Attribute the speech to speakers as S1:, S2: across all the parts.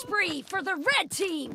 S1: Spree for the red team!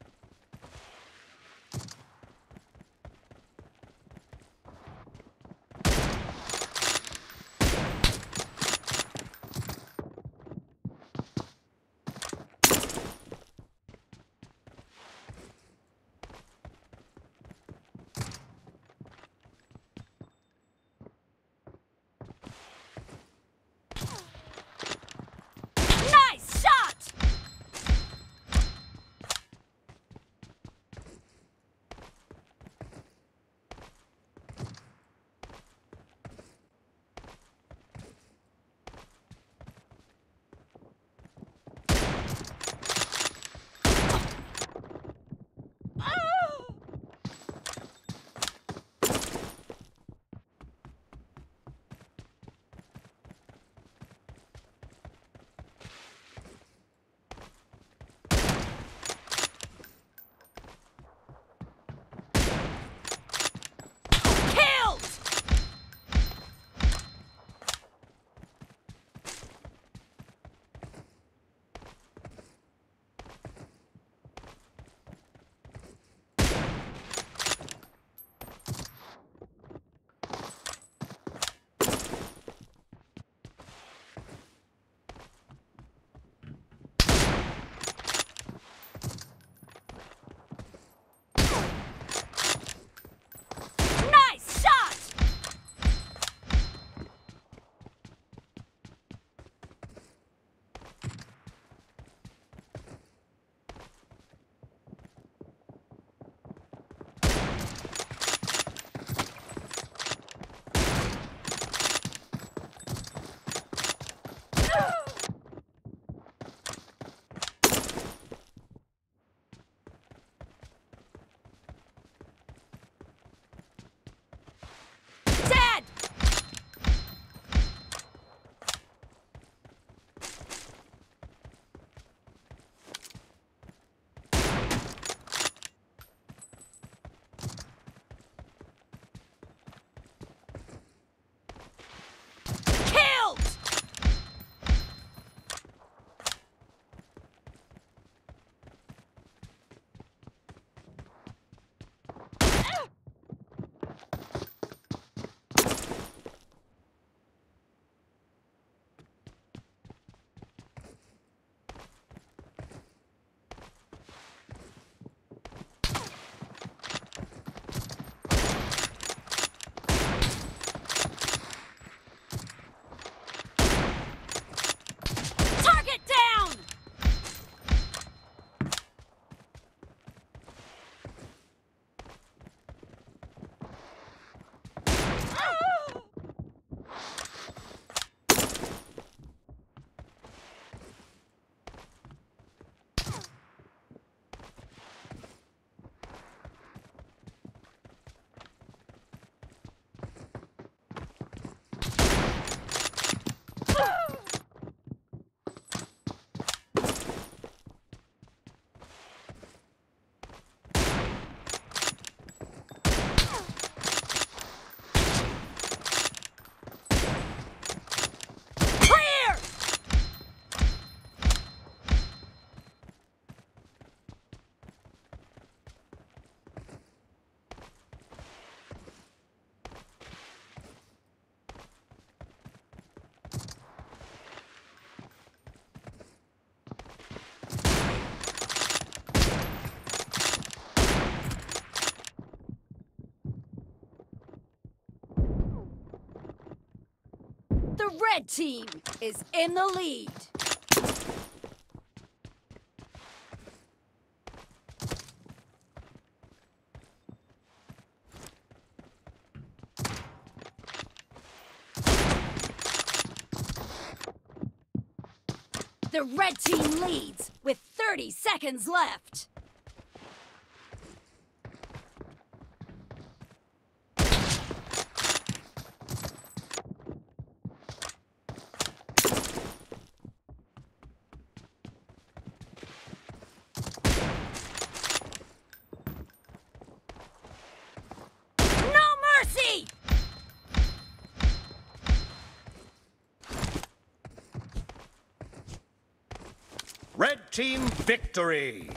S1: Red team is in the lead. The red team leads with 30 seconds left.
S2: Team victory!